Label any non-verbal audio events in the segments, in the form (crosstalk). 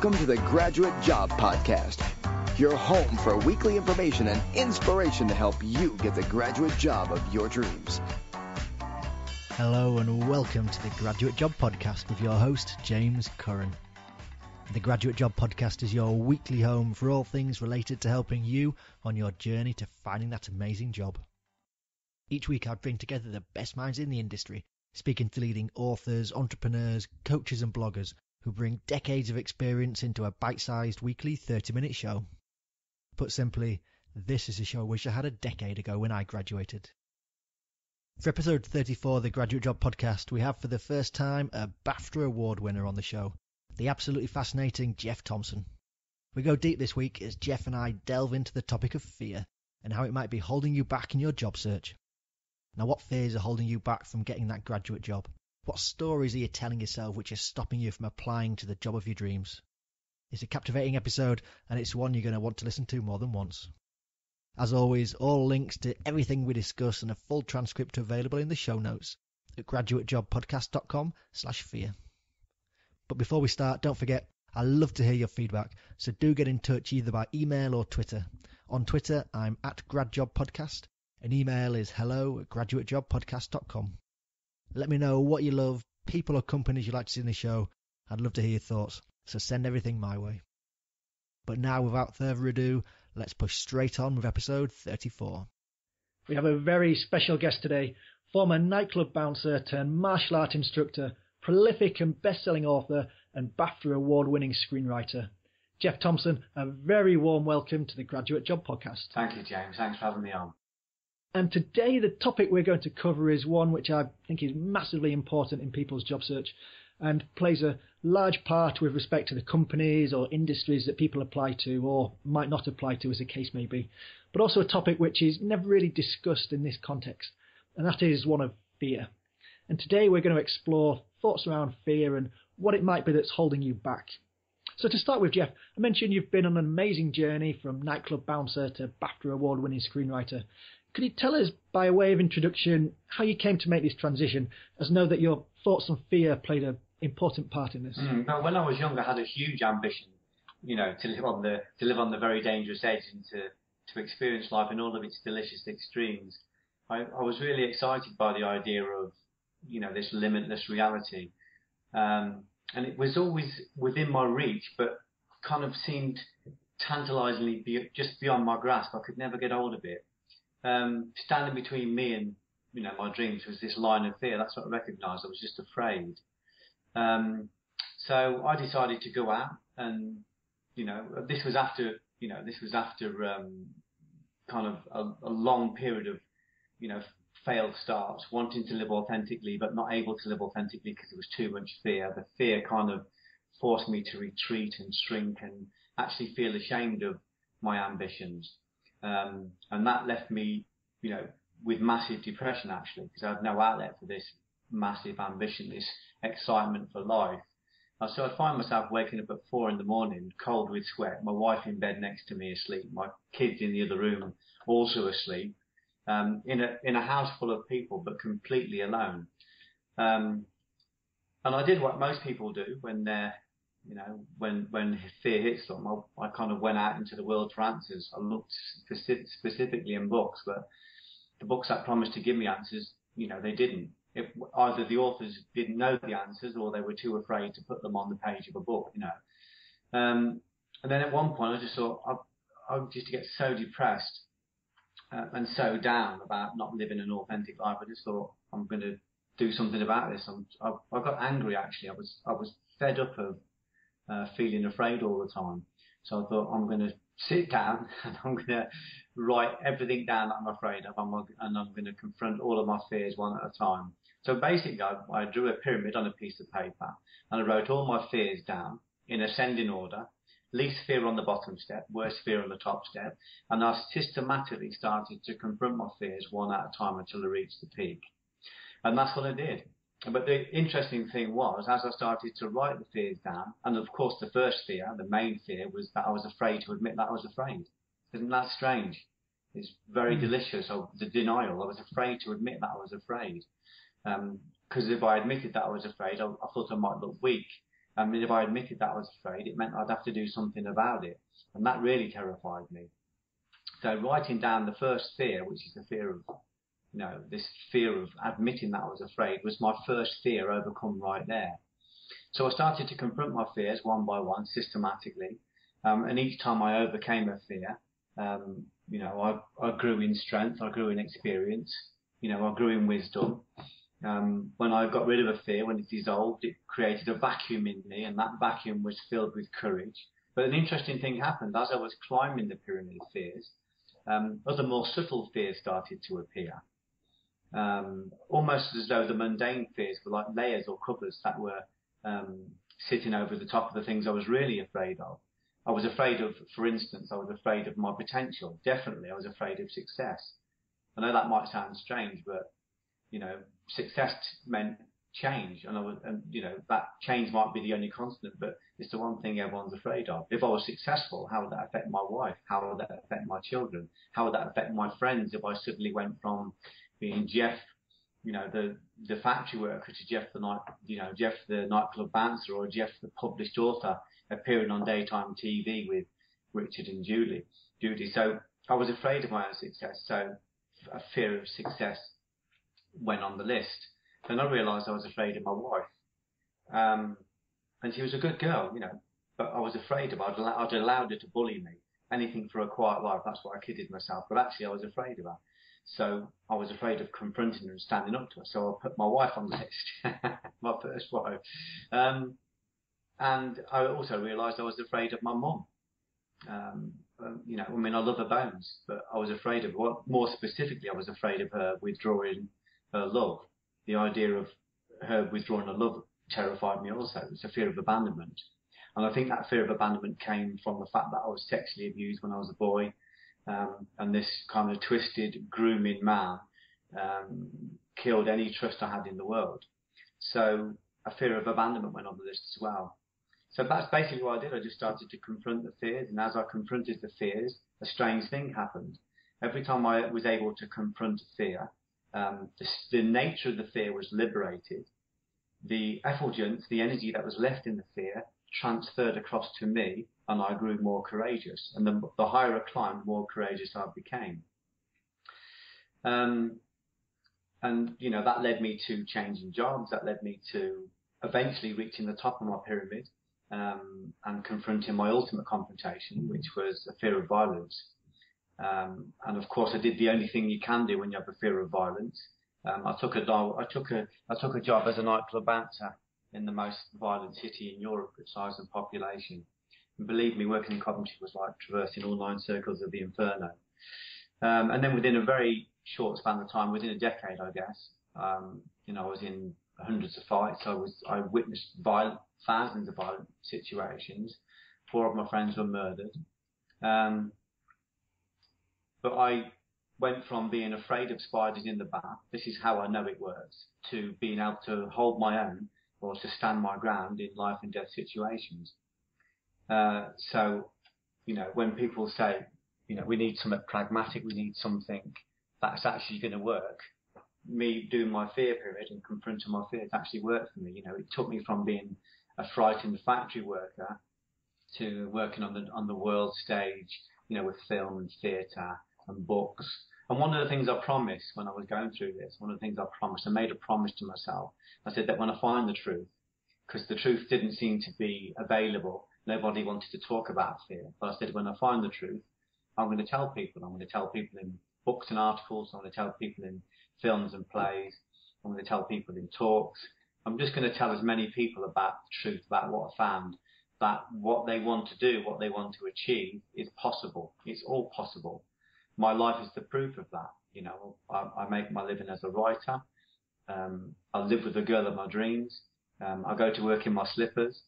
Welcome to the Graduate Job Podcast, your home for weekly information and inspiration to help you get the graduate job of your dreams. Hello and welcome to the Graduate Job Podcast with your host, James Curran. The Graduate Job Podcast is your weekly home for all things related to helping you on your journey to finding that amazing job. Each week I bring together the best minds in the industry, speaking to leading authors, entrepreneurs, coaches and bloggers who bring decades of experience into a bite-sized weekly 30-minute show. Put simply, this is a show I wish I had a decade ago when I graduated. For episode 34 of the Graduate Job Podcast, we have for the first time a BAFTA Award winner on the show, the absolutely fascinating Geoff Thompson. We go deep this week as Geoff and I delve into the topic of fear and how it might be holding you back in your job search. Now, what fears are holding you back from getting that graduate job? What stories are you telling yourself which are stopping you from applying to the job of your dreams? It's a captivating episode, and it's one you're going to want to listen to more than once. As always, all links to everything we discuss and a full transcript are available in the show notes at graduatejobpodcast.com slash fear. But before we start, don't forget, I love to hear your feedback, so do get in touch either by email or Twitter. On Twitter, I'm at gradjobpodcast, and email is hello at graduatejobpodcast.com. Let me know what you love, people or companies you'd like to see in the show. I'd love to hear your thoughts, so send everything my way. But now, without further ado, let's push straight on with episode 34. We have a very special guest today, former nightclub bouncer turned martial art instructor, prolific and best-selling author, and BAFTA award-winning screenwriter. Geoff Thompson, a very warm welcome to the Graduate Job Podcast. Thank you, James. Thanks for having me on. And today, the topic we're going to cover is one which I think is massively important in people's job search and plays a large part with respect to the companies or industries that people apply to or might not apply to, as the case may be, but also a topic which is never really discussed in this context, and that is one of fear. And today, we're going to explore thoughts around fear and what it might be that's holding you back. So to start with, Geoff, I mentioned you've been on an amazing journey from nightclub bouncer to BAFTA award-winning screenwriter. Could you tell us, by way of introduction, how you came to make this transition, as know that your thoughts on fear played an important part in this? Mm, well, when I was young, I had a huge ambition, you know, to live on the to live on the very dangerous edge and to to experience life in all of its delicious extremes. I, I was really excited by the idea of, you know, this limitless reality, um, and it was always within my reach, but kind of seemed tantalizingly be, just beyond my grasp. I could never get hold of it um, standing between me and you know my dreams was this line of fear. That's what I recognised. I was just afraid. Um, so I decided to go out, and you know this was after you know this was after um, kind of a, a long period of you know failed starts, wanting to live authentically but not able to live authentically because there was too much fear. The fear kind of forced me to retreat and shrink and actually feel ashamed of my ambitions. Um, and that left me, you know, with massive depression actually, because I had no outlet for this massive ambition, this excitement for life. Uh, so I'd find myself waking up at four in the morning, cold with sweat, my wife in bed next to me asleep, my kids in the other room also asleep, um, in a in a house full of people, but completely alone. Um, and I did what most people do when they're you know, when when fear hits them, I, I kind of went out into the world for answers. I looked specific, specifically in books, but the books that promised to give me answers, you know, they didn't. If either the authors didn't know the answers or they were too afraid to put them on the page of a book, you know. Um, and then at one point, I just thought I, I just get so depressed uh, and so down about not living an authentic life. I just thought I'm going to do something about this. I'm, I, I got angry actually. I was I was fed up of uh, feeling afraid all the time. So I thought I'm going to sit down (laughs) and I'm going to write everything down that I'm afraid of, and I'm going to confront all of my fears one at a time. So basically, I, I drew a pyramid on a piece of paper and I wrote all my fears down in ascending order. Least fear on the bottom step, worst fear on the top step, and I systematically started to confront my fears one at a time until I reached the peak. And that's what I did. But the interesting thing was, as I started to write the fears down, and of course the first fear, the main fear, was that I was afraid to admit that I was afraid. Isn't that strange? It's very mm. delicious. Of the denial. I was afraid to admit that I was afraid. Because um, if I admitted that I was afraid, I, I, thought I might look weak. I mean, if I admitted that I was afraid, it meant I'd have to do something about it. And that really terrified me. So writing down the first fear, which is the fear of, you know, this fear of admitting that I was afraid was my first fear overcome right there. So I started to confront my fears one by one, systematically. Um, and each time I overcame a fear, um, you know, I, I grew in strength, I grew in experience, you know, I grew in wisdom. Um, when I got rid of a fear, when it dissolved, it created a vacuum in me, and that vacuum was filled with courage. But an interesting thing happened as I was climbing the pyramid of fears. Um, other more subtle fears started to appear, um, almost as though the mundane fears were like layers or covers that were um, sitting over the top of the things I was really afraid of. I was afraid of, for instance, I was afraid of my potential. Definitely, I was afraid of success. I know that might sound strange, but you know, success meant change, and I was, and you know, that change might be the only constant, but it's the one thing everyone's afraid of. If I was successful, how would that affect my wife? How would that affect my children? How would that affect my friends if I suddenly went from being Geoff you know, the the factory worker to Geoff the night, you know, Geoff the nightclub bouncer or Geoff the published author appearing on daytime TV with Richard and Julie, Judy. So I was afraid of my own success. So a fear of success went on the list. Then I realised I was afraid of my wife. Um, and she was a good girl, you know, but I was afraid of her. I'd, I'd allowed her to bully me. Anything for a quiet life. That's what I kidded myself. But actually, I was afraid of her. So I was afraid of confronting her and standing up to her. So I put my wife on the (laughs) list, my first wife. Um, and I also realised I was afraid of my mom. Um, um, you know, I mean, I love her bones, but I was afraid of what, more specifically, I was afraid of her withdrawing her love. The idea of her withdrawing her love terrified me also. It's a fear of abandonment. And I think that fear of abandonment came from the fact that I was sexually abused when I was a boy um, and this kind of twisted, grooming man um, killed any trust I had in the world. So a fear of abandonment went on the list as well. So that's basically what I did. I just started to confront the fears, and as I confronted the fears, a strange thing happened. Every time I was able to confront a fear, um, the, the nature of the fear was liberated. The effulgence, the energy that was left in the fear, transferred across to me, and I grew more courageous. And the, the higher I climbed, more courageous I became. Um, and you know that led me to changing jobs. That led me to eventually reaching the top of my pyramid um, and confronting my ultimate confrontation, which was a fear of violence. Um, and of course, I did the only thing you can do when you have a fear of violence. Um, I took a I took a I took a job as a nightclub bouncer in the most violent city in Europe with size and population. Believe me, working in Coventry was like traversing all nine circles of the inferno. Um, and then within a very short span of time, within a decade, I guess, um, you know, I was in hundreds of fights. I was, I witnessed violent, thousands of violent situations. Four of my friends were murdered. Um, but I went from being afraid of spiders in the bath, this is how I know it works, to being able to hold my own or to stand my ground in life and death situations. Uh, so, you know, when people say, you know, we need something pragmatic, we need something that's actually going to work, me doing my fear period and confronting my fears actually worked for me. You know, it took me from being a frightened factory worker to working on the on the world stage, you know, with film and theatre and books. And one of the things I promised when I was going through this, one of the things I promised, I made a promise to myself. I said that when I find the truth, because the truth didn't seem to be available, nobody wanted to talk about fear. But I said, when I find the truth, I'm going to tell people. I'm going to tell people in books and articles. I'm going to tell people in films and plays. I'm going to tell people in talks. I'm just going to tell as many people about the truth, about what I found, that what they want to do, what they want to achieve is possible. It's all possible. My life is the proof of that. You know, I, I make my living as a writer. Um, I live with the girl of my dreams. Um, I go to work in my slippers.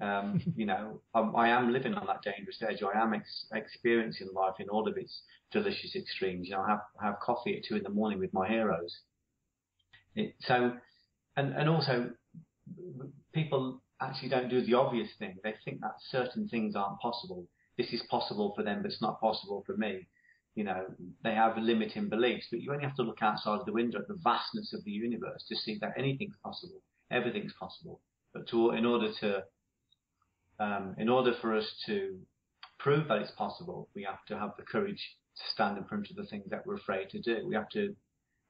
Um, (laughs) you know, I'm, I am living on that dangerous edge. I am ex- experiencing life in all of its delicious extremes. You know, I have, have coffee at two in the morning with my heroes. It, so, and, and also, people actually don't do the obvious thing. They think that certain things aren't possible. This is possible for them, but it's not possible for me. You know, they have limiting beliefs, but you only have to look outside of the window at the vastness of the universe to see that anything's possible. Everything's possible. But to, in order to um, in order for us to prove that it's possible, we have to have the courage to stand in front of the things that we're afraid to do. We have to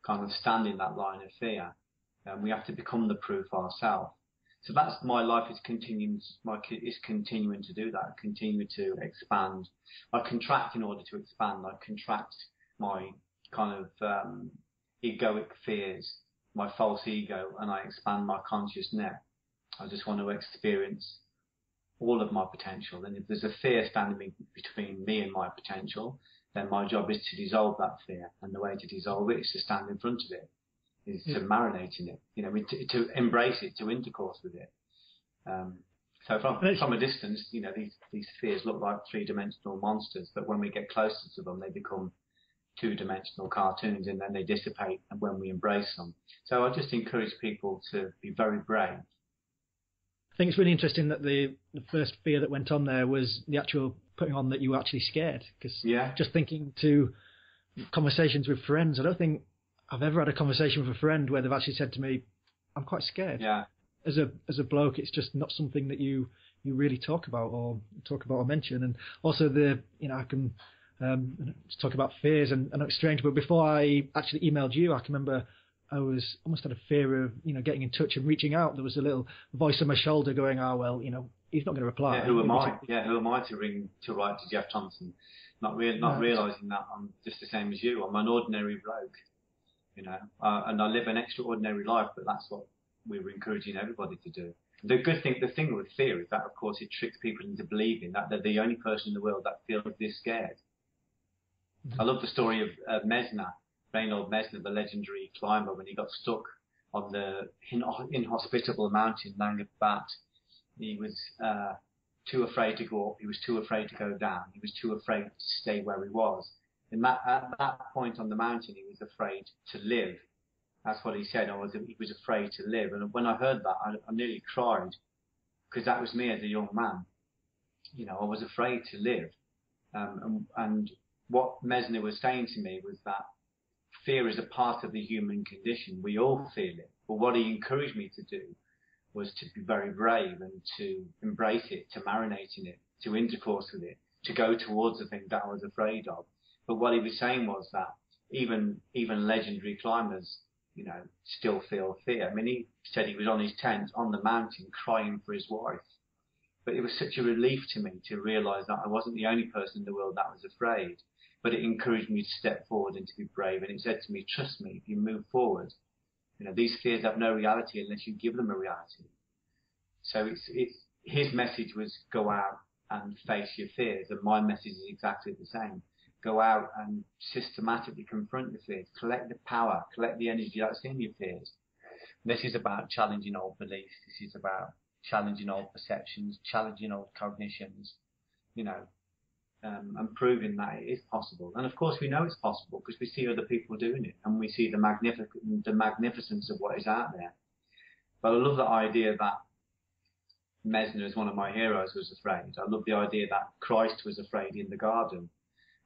kind of stand in that line of fear, and we have to become the proof ourselves. So that's my life is continuing. My is continuing to do that, continue to expand. I contract in order to expand. I contract my kind of um, egoic fears, my false ego, and I expand my conscious net. I just want to experience all of my potential. And if there's a fear standing between me and my potential, then my job is to dissolve that fear. And the way to dissolve it is to stand in front of it is yeah. to marinate in it, you know, to, to, embrace it, to intercourse with it. Um, so from from a distance, you know, these these spheres look like three dimensional monsters, but when we get closer to them, they become two dimensional cartoons, and then they dissipate and when we embrace them. So I just encourage people to be very brave. I think it's really interesting that the the first fear that went on there was the actual putting on that you were actually scared. Because yeah. just thinking to conversations with friends, I don't think I've ever had a conversation with a friend where they've actually said to me, "I'm quite scared." Yeah. As a as a bloke, it's just not something that you you really talk about or talk about or mention. And also the you know I can um, talk about fears and, and it's strange. But before I actually emailed you, I can remember I was almost had a fear of you know getting in touch and reaching out. There was a little voice on my shoulder going, "Oh well, you know he's not going to reply." Yeah, who am I? (laughs) Yeah, who am I to ring to write to Geoff Thompson? Not not realizing that I'm just the same as you. I'm an ordinary bloke you know, uh, and I live an extraordinary life, but that's what we were encouraging everybody to do. The good thing, the thing with fear is that, of course, it tricks people into believing that they're the only person in the world that feels this scared. Mm-hmm. I love the story of uh, Messner, Reinhold Messner, the legendary climber, when he got stuck on the inhospitable mountain Nanga Parbat. He was uh, too afraid to go up. He was too afraid to go down. He was too afraid to stay where he was. And that, at that point on the mountain, he was afraid to live. That's what he said. I was, he was afraid to live. And when I heard that, I, I nearly cried because that was me as a young man. You know, I was afraid to live. Um, and, and what Messner was saying to me was that fear is a part of the human condition. We all feel it. But what he encouraged me to do was to be very brave and to embrace it, to marinate in it, to intercourse with it, to go towards the thing that I was afraid of. But what he was saying was that even even legendary climbers, you know, still feel fear. I mean, he said he was on his tent on the mountain crying for his wife. But it was such a relief to me to realise that I wasn't the only person in the world that was afraid. But it encouraged me to step forward and to be brave. And it said to me, trust me, if you move forward, you know, these fears have no reality unless you give them a reality. So it's, it's, his message was go out and face your fears. And my message is exactly the same go out and systematically confront your fears, collect the power, collect the energy that's in your fears. This is about challenging old beliefs. This is about challenging old perceptions, challenging old cognitions, you know, um, and proving that it is possible. And of course, we know it's possible because we see other people doing it and we see the magnificent, the magnificence of what is out there. But I love the idea that Messner is one of my heroes was afraid. I love the idea that Christ was afraid in the garden.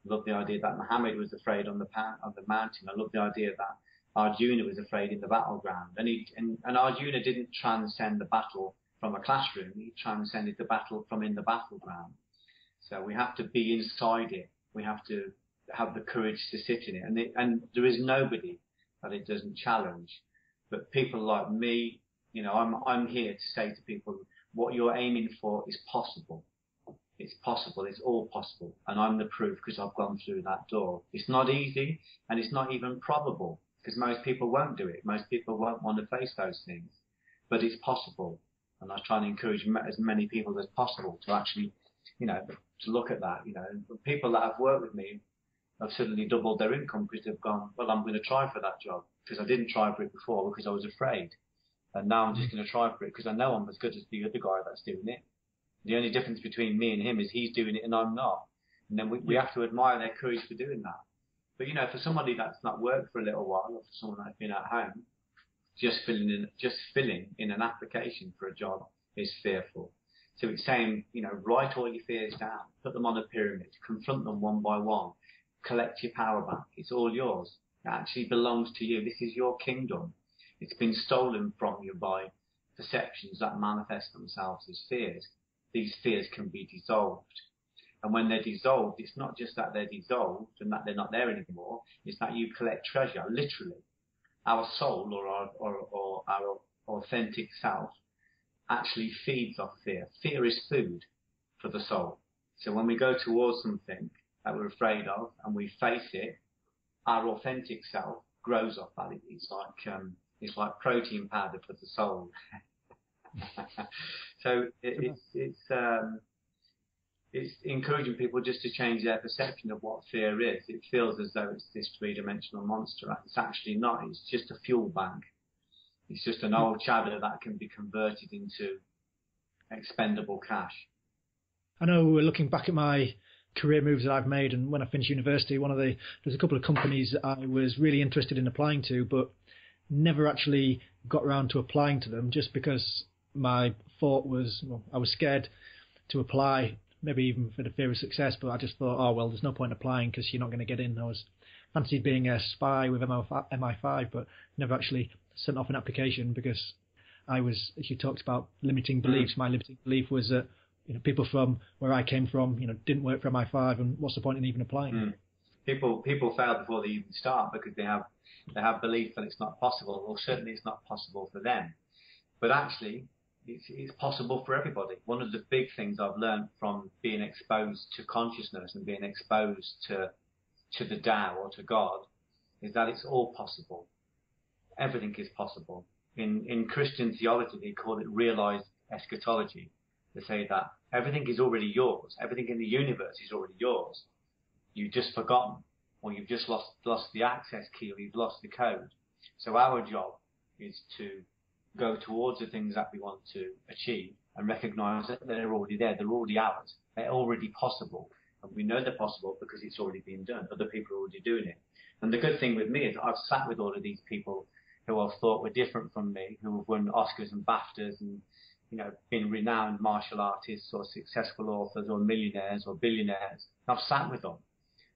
I love the idea that Muhammad was afraid on the on the mountain. I love the idea that Arjuna was afraid in the battleground. And, he, and, and Arjuna didn't transcend the battle from a classroom. He transcended the battle from in the battleground. So we have to be inside it. We have to have the courage to sit in it. And, it, and there is nobody that it doesn't challenge. But people like me, you know, I'm, I'm here to say to people, what you're aiming for is possible. It's possible. It's all possible. And I'm the proof because I've gone through that door. It's not easy and it's not even probable because most people won't do it. Most people won't want to face those things, but it's possible. And I try and encourage as many people as possible to actually, you know, to look at that. You know, people that have worked with me have suddenly doubled their income because they've gone, well, I'm going to try for that job because I didn't try for it before because I was afraid. And now I'm just mm. going to try for it because I know I'm as good as the other guy that's doing it. The only difference between me and him is he's doing it and I'm not. And then we, we have to admire their courage for doing that. But you know, for somebody that's not worked for a little while, or for someone that's been at home, just filling in, just filling in an application for a job is fearful. So it's saying, you know, write all your fears down, put them on a pyramid, confront them one by one, collect your power back. It's all yours. It actually belongs to you. This is your kingdom. It's been stolen from you by perceptions that manifest themselves as fears. these fears can be dissolved. And when they're dissolved, it's not just that they're dissolved and that they're not there anymore. It's that you collect treasure, literally. Our soul or our, or, or our authentic self actually feeds off fear. Fear is food for the soul. So when we go towards something that we're afraid of and we face it, our authentic self grows off that. It's like um, it's like protein powder for the soul. (laughs) so it, it's it's um, it's encouraging people just to change their perception of what fear is. It feels as though it's this three-dimensional monster. It's actually not. It's just a fuel bank. It's just an old chatter that can be converted into expendable cash. I know looking back at my career moves that I've made, and when I finished university, one of the there's a couple of companies that I was really interested in applying to, but never actually got around to applying to them, just because my thought was well, I was scared to apply, maybe even for the fear of success. But I just thought, oh well, there's no point applying because you're not going to get in. I was fancied being a spy with MI5, but never actually sent off an application because I was, as you talked about, limiting mm. beliefs. My limiting belief was that you know people from where I came from, you know, didn't work for MI5, and what's the point in even applying? Mm. People people fail before they even start because they have they have belief that it's not possible, or certainly it's not possible for them. But actually, it's, it's possible for everybody. One of the big things I've learned from being exposed to consciousness and being exposed to to the Tao or to God is that it's all possible. Everything is possible. In in Christian theology, they call it realized eschatology. They say that everything is already yours. Everything in the universe is already yours. You've just forgotten, or you've just lost lost the access key, or you've lost the code. So our job is to go towards the things that we want to achieve and recognize that they're already there. They're already ours. They're already possible. And we know they're possible because it's already been done. Other people are already doing it. And the good thing with me is I've sat with all of these people who I've thought were different from me, who have won Oscars and BAFTAs and, you know, been renowned martial artists or successful authors or millionaires or billionaires. I've sat with them.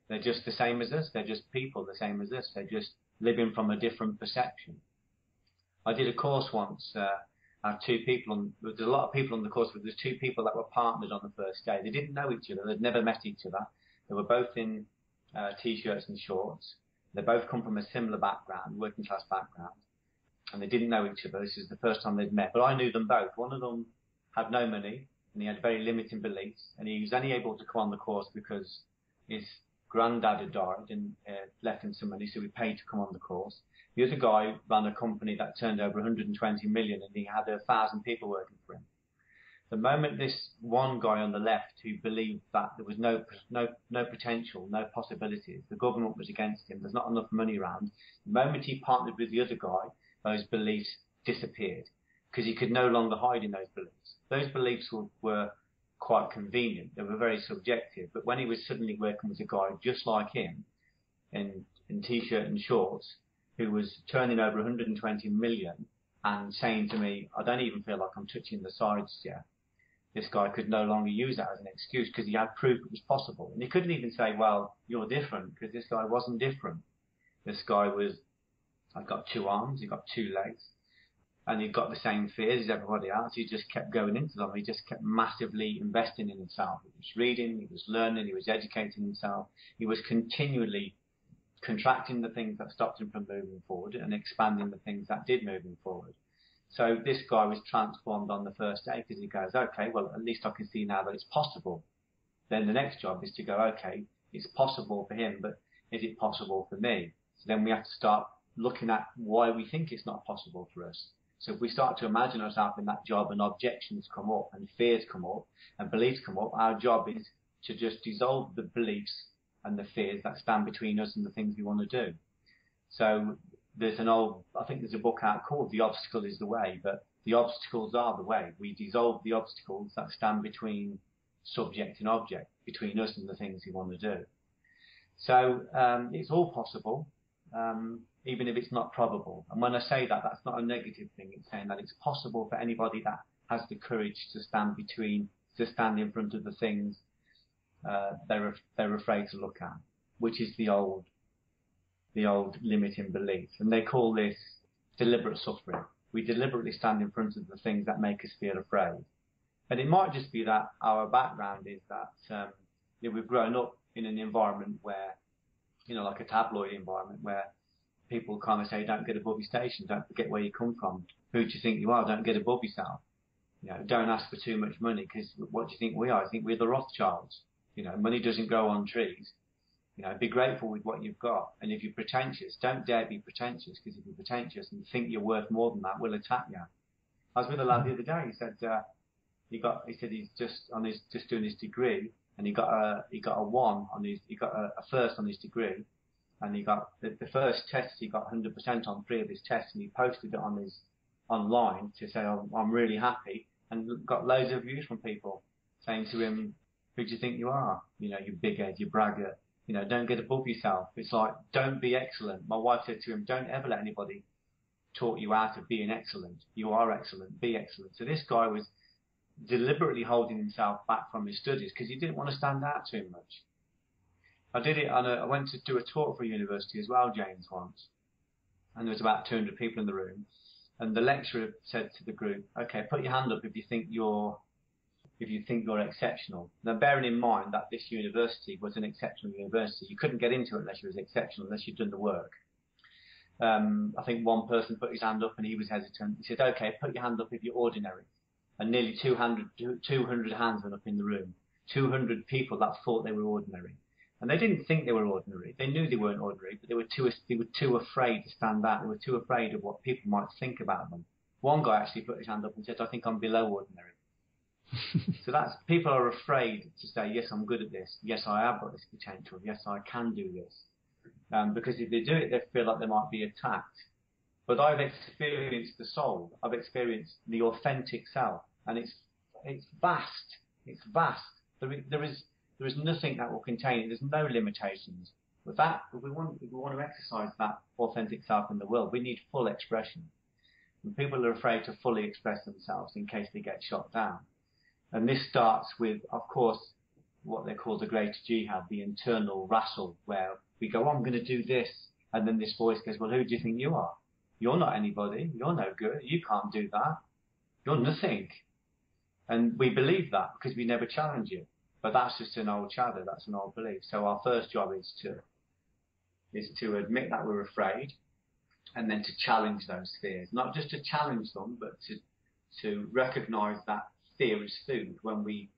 They're just the same as us. They're just people the same as us. They're just living from a different perception. I did a course once. Uh, have two people on. There's a lot of people on the course, but there's two people that were partnered on the first day. They didn't know each other. They'd never met each other. They were both in uh, t-shirts and shorts. They both come from a similar background, working class background, and they didn't know each other. This is the first time they'd met, but I knew them both. One of them had no money and he had very limiting beliefs, and he was only able to come on the course because his granddad had died and uh, left him some money, so he paid to come on the course. The other guy ran a company that turned over 120 million and he had a thousand people working for him. The moment this one guy on the left who believed that there was no no no potential, no possibilities, the government was against him, there's not enough money around. The moment he partnered with the other guy, those beliefs disappeared because he could no longer hide in those beliefs. Those beliefs were, were quite convenient. They were very subjective. But when he was suddenly working with a guy just like him, in in t-shirt and shorts, who was turning over 120 million and saying to me, I don't even feel like I'm touching the sides yet. This guy could no longer use that as an excuse because he had proof it was possible. And he couldn't even say, well, you're different because this guy wasn't different. This guy was, I've got two arms, he got two legs, and he got the same fears as everybody else. He just kept going into them. He just kept massively investing in himself. He was reading, he was learning, he was educating himself. He was continually contracting the things that stopped him from moving forward and expanding the things that did move him forward. So this guy was transformed on the first day because he goes, okay, well, at least I can see now that it's possible. Then the next job is to go, okay, it's possible for him, but is it possible for me? So then we have to start looking at why we think it's not possible for us. So if we start to imagine ourselves in that job and objections come up and fears come up and beliefs come up, our job is to just dissolve the beliefs and the fears that stand between us and the things we want to do. So there's an old, I think there's a book out called The Obstacle is the Way, but the obstacles are the way. We dissolve the obstacles that stand between subject and object, between us and the things we want to do. So um, it's all possible, um, even if it's not probable. And when I say that, that's not a negative thing. It's saying that it's possible for anybody that has the courage to stand between, to stand in front of the things uh, they're they're afraid to look at, which is the old the old limiting belief, and they call this deliberate suffering. We deliberately stand in front of the things that make us feel afraid, And it might just be that our background is that um, you know, we've grown up in an environment where, you know, like a tabloid environment where people kind of say, don't get above your station, don't forget where you come from. Who do you think you are? Don't get above yourself. You know, don't ask for too much money because what do you think we are? I think we're the Rothschilds. You know, money doesn't grow on trees. You know, be grateful with what you've got. And if you're pretentious, don't dare be pretentious because if you're pretentious and you think you're worth more than that, we'll attack you. I was with a lad the other day. He said uh, he got he said he's just on his just doing his degree and he got a he got a one on his he got a, a first on his degree and he got the, the first test he got 100% on three of his tests and he posted it on his online to say oh, I'm really happy and got loads of views from people saying to him who do you think you are you know you big head you braggart you know don't get above yourself. It's like don't be excellent. My wife said to him don't ever let anybody talk you out of being excellent. You are excellent. Be excellent. So this guy was deliberately holding himself back from his studies because he didn't want to stand out too much. I did it on a, I went to do a talk for a university as well, James, once. And there was about 200 people in the room. And the lecturer said to the group, okay, put your hand up if you think you're, if you think you're exceptional. Now, bearing in mind that this university was an exceptional university, you couldn't get into it unless you was exceptional, unless you'd done the work. Um, I think one person put his hand up and he was hesitant. He said, okay, put your hand up if you're ordinary. And nearly 200, 200 hands went up in the room. 200 people that thought they were ordinary. And they didn't think they were ordinary. They knew they weren't ordinary, but they were too they were too afraid to stand out. They were too afraid of what people might think about them. One guy actually put his hand up and said, "I think I'm below ordinary." (laughs) so that's people are afraid to say, "Yes, I'm good at this. Yes, I have got this potential. Yes, I can do this." Um, because if they do it, they feel like they might be attacked. But I've experienced the soul. I've experienced the authentic self, and it's it's vast. It's vast. There is, there is there is nothing that will contain it. There's no limitations. But that, if we want, if we want to exercise that authentic self in the world, we need full expression. And people are afraid to fully express themselves in case they get shot down. And this starts with, of course, what they call the great jihad, the internal wrestle, where we go, oh, I'm going to do this. And then this voice goes, well, who do you think you are? You're not anybody. You're no good. You can't do that. You're nothing. And we believe that because we never challenge it. But that's just an old chatter. That's an old belief. So our first job is to is to admit that we're afraid, and then to challenge those fears. Not just to challenge them, but to to recognise that fear is food. When we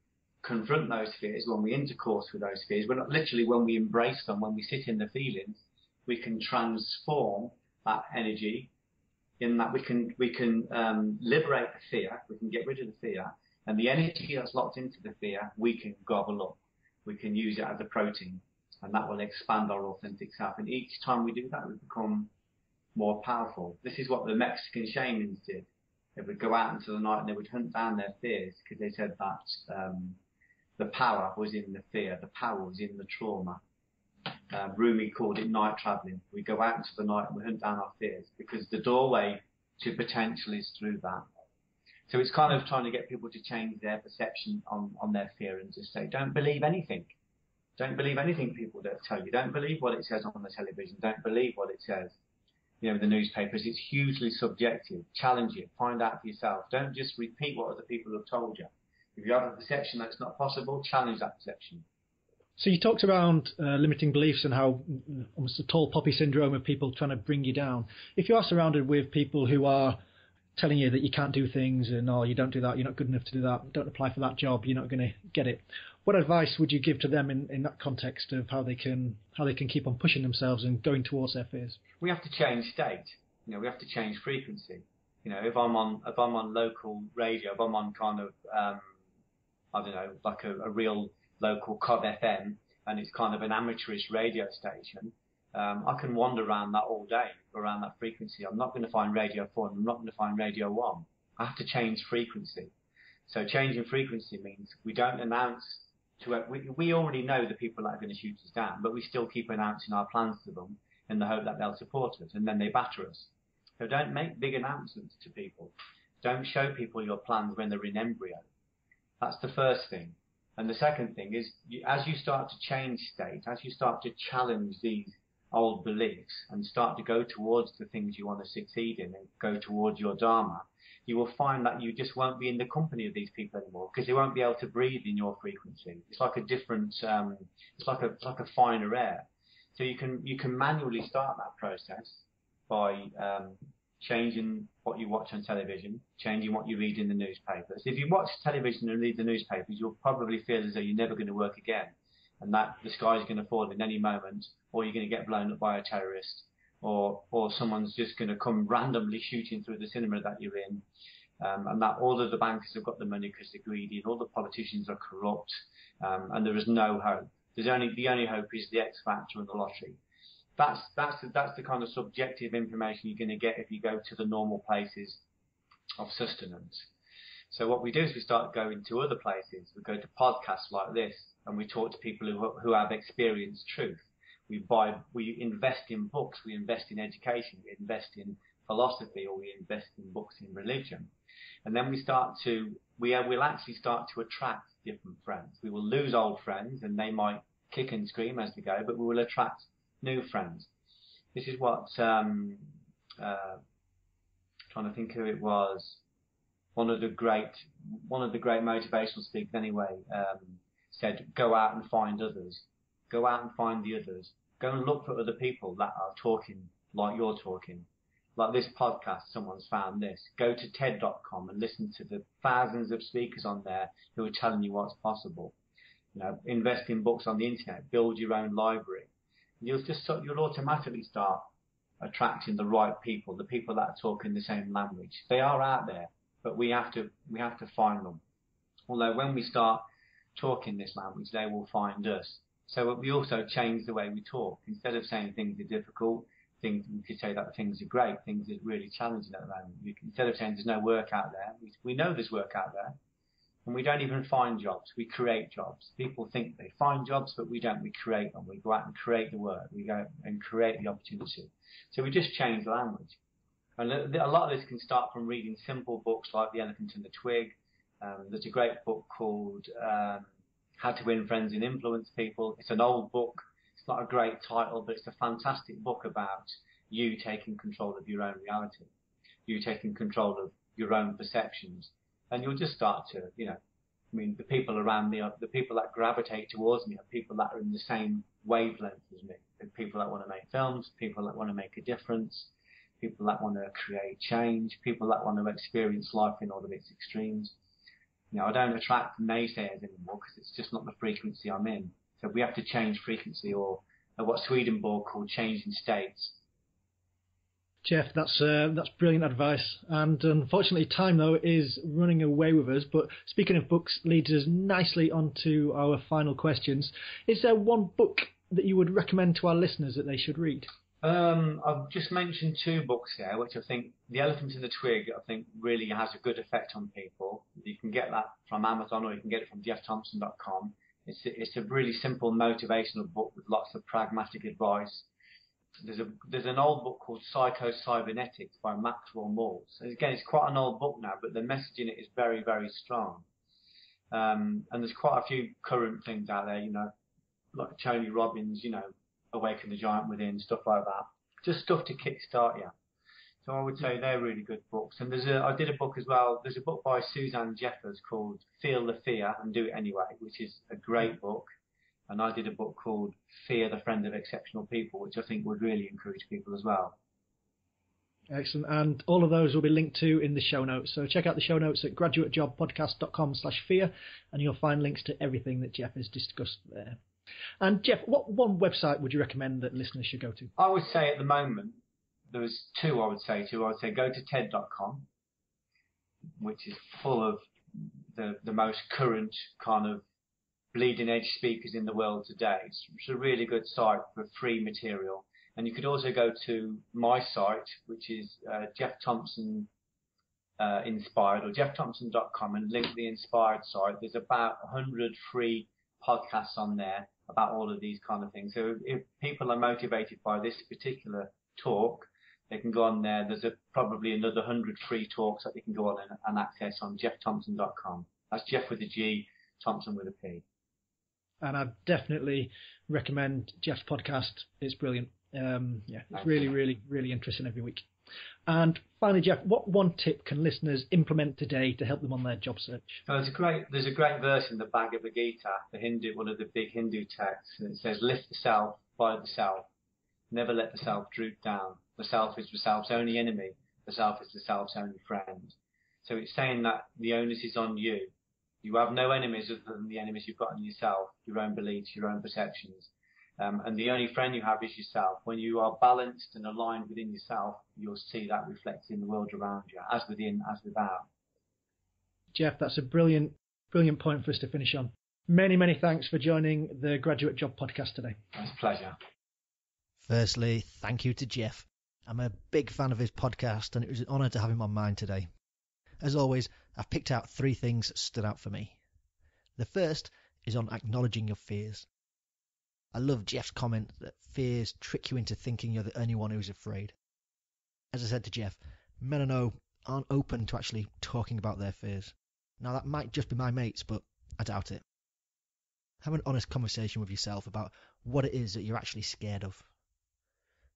confront those fears, when we intercourse with those fears, when literally when we embrace them, when we sit in the feelings, we can transform that energy in that we can we can um, liberate the fear, we can get rid of the fear, and the energy that's locked into the fear, we can gobble up. We can use it as a protein, and that will expand our authentic self. And each time we do that, we become more powerful. This is what the Mexican shamans did. They would go out into the night and they would hunt down their fears because they said that um, the power was in the fear, the power was in the trauma. Uh, Rumi called it night traveling. We go out into the night and we hunt down our fears because the doorway to potential is through that. So it's kind of trying to get people to change their perception on, on their fear and just say, don't believe anything. Don't believe anything people tell you. Don't believe what it says on the television. Don't believe what it says, you know, the newspapers. It's hugely subjective. Challenge it. Find out for yourself. Don't just repeat what other people have told you. If you have a perception that it's not possible, challenge that perception. So you talked about uh, limiting beliefs and how uh, almost the tall poppy syndrome of people trying to bring you down. If you are surrounded with people who are telling you that you can't do things and oh you don't do that, you're not good enough to do that, don't apply for that job, you're not going to get it. What advice would you give to them in, in that context of how they can how they can keep on pushing themselves and going towards their fears? We have to change state. You know, we have to change frequency. You know, if I'm on if I'm on local radio, if I'm on kind of um, I don't know, like a, a real local Cod FM, and it's kind of an amateurish radio station, um, I can wander around that all day, around that frequency. I'm not going to find radio 4 and I'm not going to find radio 1. I have to change frequency. So changing frequency means we don't announce to, uh, we, we already know the people that are going to shoot us down, but we still keep announcing our plans to them in the hope that they'll support us and then they batter us. So don't make big announcements to people. Don't show people your plans when they're in embryo. That's the first thing. And the second thing is, as you start to change state, as you start to challenge these old beliefs and start to go towards the things you want to succeed in and go towards your dharma, you will find that you just won't be in the company of these people anymore because they won't be able to breathe in your frequency. It's like a different, um, it's like a it's like a finer air. So you can you can manually start that process by um, changing what you watch on television, changing what you read in the newspapers. If you watch television and read the newspapers, you'll probably feel as though you're never going to work again, and that the sky is going to fall in any moment, or you're going to get blown up by a terrorist, or or someone's just going to come randomly shooting through the cinema that you're in, um, and that all of the bankers have got the money because they're greedy, and all the politicians are corrupt, um, and there is no hope. There's only the only hope is the X Factor and the lottery. That's that's the, that's the kind of subjective information you're going to get if you go to the normal places of sustenance. So what we do is we start going to other places. We go to podcasts like this, and we talk to people who who have experienced truth we buy, we invest in books, we invest in education, we invest in philosophy, or we invest in books in religion. And then we start to, we will actually start to attract different friends. We will lose old friends and they might kick and scream as we go, but we will attract new friends. This is what, um, uh, trying to think who it was, one of the great, one of the great motivational speakers anyway, um, said, go out and find others. Go out and find the others. Go and look for other people that are talking like you're talking. Like this podcast, someone's found this. Go to TED.com and listen to the thousands of speakers on there who are telling you what's possible. You know, invest in books on the internet. Build your own library. You'll just you'll automatically start attracting the right people, the people that are talking the same language. They are out there, but we have to we have to find them. Although when we start talking this language, they will find us. So we also change the way we talk. Instead of saying things are difficult, things we could say that things are great, things are really challenging at the moment. We, instead of saying there's no work out there, we, we know there's work out there, and we don't even find jobs. We create jobs. People think they find jobs, but we don't. We create them. We go out and create the work. We go and create the opportunity. So we just change language. And a lot of this can start from reading simple books like The Elephant and the Twig. Um, there's a great book called um, how to Win Friends and Influence People. It's an old book. It's not a great title, but it's a fantastic book about you taking control of your own reality, you taking control of your own perceptions, and you'll just start to, you know, I mean, the people around me are the people that gravitate towards me are people that are in the same wavelength as me. The people that want to make films, people that want to make a difference, people that want to create change, people that want to experience life in all of its extremes. Know, I don't attract naysayers anymore because it's just not the frequency I'm in. So we have to change frequency or, or what Swedenborg called changing states. Geoff, that's uh, that's brilliant advice. And unfortunately, time though is running away with us. But speaking of books, leads us nicely onto our final questions. Is there one book that you would recommend to our listeners that they should read? Um, I've just mentioned two books here, which I think The Elephant in the Twig, I think really has a good effect on people. You can get that from Amazon or you can get it from geoffthompson.com. It's a, it's a really simple motivational book with lots of pragmatic advice. There's a there's an old book called Psycho Cybernetics by Maxwell Maltz. And again, it's quite an old book now, but the message in it is very very strong. Um, and there's quite a few current things out there, you know, like Tony Robbins, you know, Awaken the Giant Within, stuff like that. Just stuff to kickstart you. So I would say mm. they're really good books. And there's a, I did a book as well. There's a book by Suzanne Jeffers called Feel the Fear and Do It Anyway, which is a great mm. book. And I did a book called Fear the Friend of Exceptional People, which I think would really encourage people as well. Excellent. And all of those will be linked to in the show notes. So check out the show notes at graduatejobpodcast.com slash fear and you'll find links to everything that Geoff has discussed there. And Geoff, what one website would you recommend that listeners should go to? I would say at the moment there's two. I would say to. I would say go to TED.com, which is full of the the most current kind of bleeding edge speakers in the world today. It's, it's a really good site for free material. And you could also go to my site, which is uh, Geoff Thompson uh, Inspired or geoffthompson.com and link the Inspired site. There's about 100 free podcasts on there about all of these kind of things. So if people are motivated by this particular talk, they can go on there. There's a, probably another hundred free talks that they can go on and, and access on geoffthompson.com. That's Geoff with a G, Thompson with a P. And I definitely recommend Geoff's podcast. It's brilliant. Um, yeah, it's really, really, really interesting every week. And finally, Geoff, what one tip can listeners implement today to help them on their job search? Oh, there's a great there's a great verse in the Bhagavad Gita, the Hindu one of the big Hindu texts, and it says, "Lift the self, follow the self. Never let the self droop down. The self is the self's only enemy. The self is the self's only friend." So it's saying that the onus is on you. You have no enemies other than the enemies you've got in yourself, your own beliefs, your own perceptions. Um, and the only friend you have is yourself. When you are balanced and aligned within yourself, you'll see that reflected in the world around you, as within, as without. Geoff, that's a brilliant, brilliant point for us to finish on. Many, many thanks for joining the Graduate Job Podcast today. It's a pleasure. Firstly, thank you to Geoff. I'm a big fan of his podcast, and it was an honour to have him on mine today. As always, I've picked out three things that stood out for me. The first is on acknowledging your fears. I love Geoff's comment that fears trick you into thinking you're the only one who's afraid. As I said to Geoff, men I know aren't open to actually talking about their fears. Now, that might just be my mates, but I doubt it. Have an honest conversation with yourself about what it is that you're actually scared of.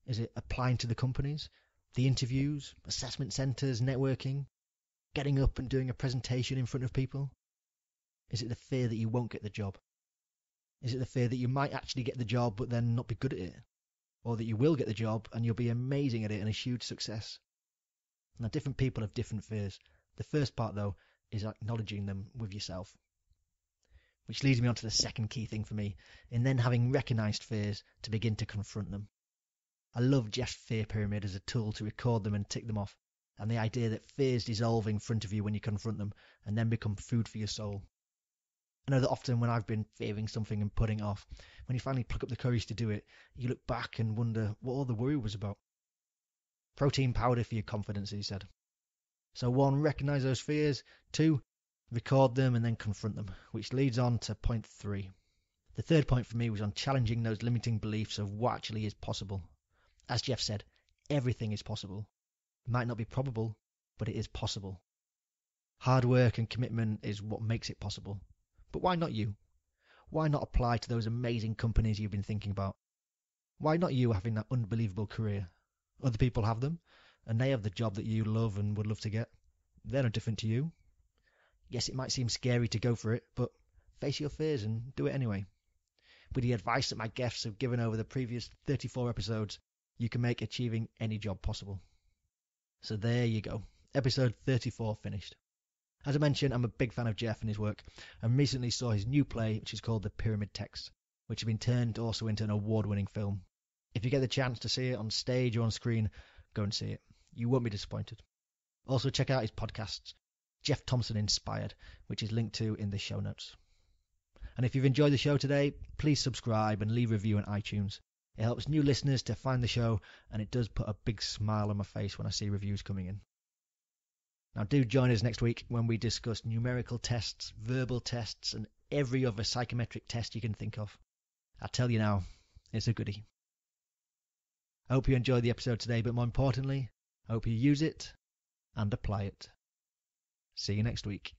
Is it applying to the companies, the interviews, assessment centres, networking, getting up and doing a presentation in front of people? Is it the fear that you won't get the job? Is it the fear that you might actually get the job but then not be good at it? Or that you will get the job and you'll be amazing at it and a huge success? Now, different people have different fears. The first part, though, is acknowledging them with yourself. Which leads me on to the second key thing for me, in then having recognized fears to begin to confront them. I love Geoff's fear pyramid as a tool to record them and tick them off, and the idea that fears dissolve in front of you when you confront them and then become food for your soul. I know that often when I've been fearing something and putting it off, when you finally pluck up the courage to do it, you look back and wonder what all the worry was about. Protein powder for your confidence, he said. So one, recognize those fears. Two, record them and then confront them, which leads on to point three. The third point for me was on challenging those limiting beliefs of what actually is possible. As Geoff said, everything is possible. It might not be probable, but it is possible. Hard work and commitment is what makes it possible. But why not you? Why not apply to those amazing companies you've been thinking about? Why not you having that unbelievable career? Other people have them, and they have the job that you love and would love to get. They're no different to you. Yes, it might seem scary to go for it, but face your fears and do it anyway. With the advice that my guests have given over the previous 34 episodes, you can make achieving any job possible. So there you go. Episode 34 finished. As I mentioned, I'm a big fan of Geoff and his work, and recently saw his new play, which is called The Pyramid Text, which has been turned also into an award winning film. If you get the chance to see it on stage or on screen, go and see it. You won't be disappointed. Also, check out his podcasts, Geoff Thompson Inspired, which is linked to in the show notes. And if you've enjoyed the show today, please subscribe and leave a review on iTunes. It helps new listeners to find the show, and it does put a big smile on my face when I see reviews coming in. Now, do join us next week when we discuss numerical tests, verbal tests, and every other psychometric test you can think of. I tell you now, it's a goodie. I hope you enjoyed the episode today, but more importantly, I hope you use it and apply it. See you next week.